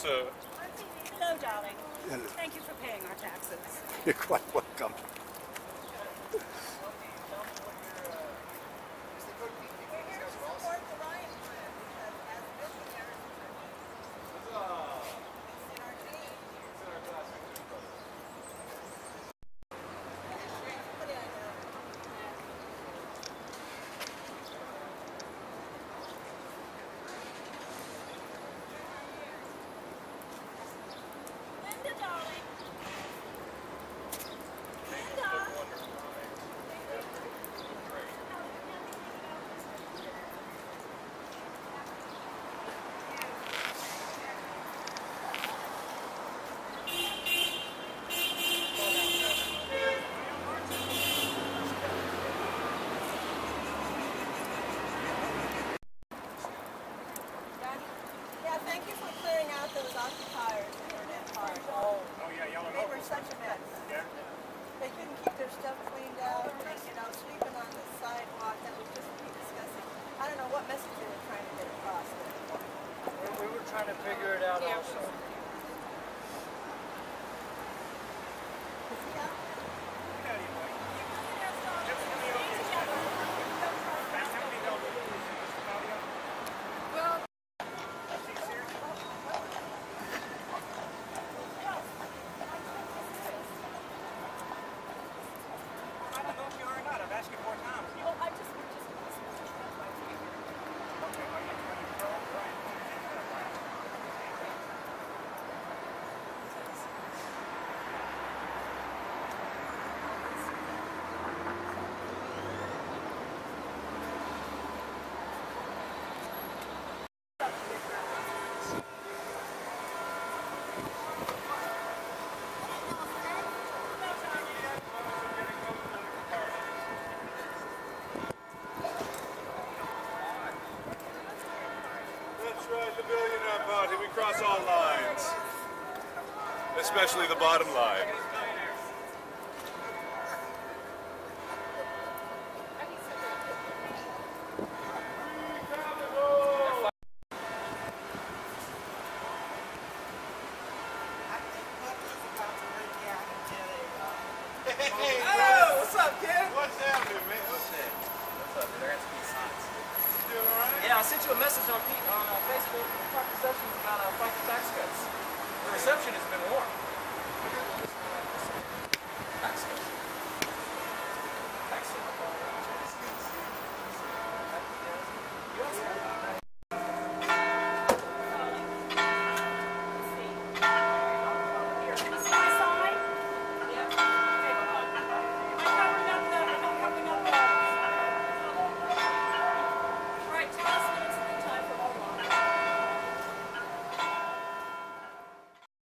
Hello, darling. Hello. Thank you for paying our taxes. You're quite welcome. Linda, darling. Linda. Yeah, thank you for clearing out those occupiers in Burnett Park. Oh, yeah, yellow They were such a mess. Yeah. They couldn't keep their stuff cleaned out, and, you know, sleeping on the sidewalk, that was just disgusting. I don't know what message they were trying to get across there. We, we were trying to figure it out also. I don't know if you are or the billionaire party. We cross all lines. Especially the bottom line. Oh, sent you a message on, on uh, Facebook.